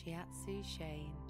Shiatsu Shane.